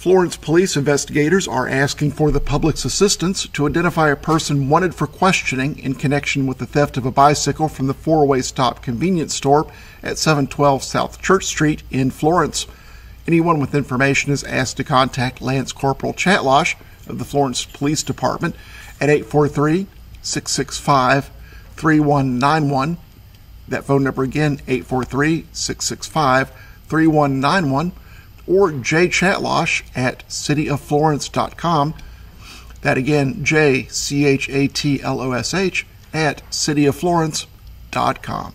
Florence police investigators are asking for the public's assistance to identify a person wanted for questioning in connection with the theft of a bicycle from the four way stop convenience store at 712 South Church Street in Florence. Anyone with information is asked to contact Lance Corporal Chatlosh of the Florence Police Department at 843 665 3191. That phone number again, 843 665 3191 or J Chatlosh at cityofflorence.com. That again, J C H A T L O S H at cityofflorence.com.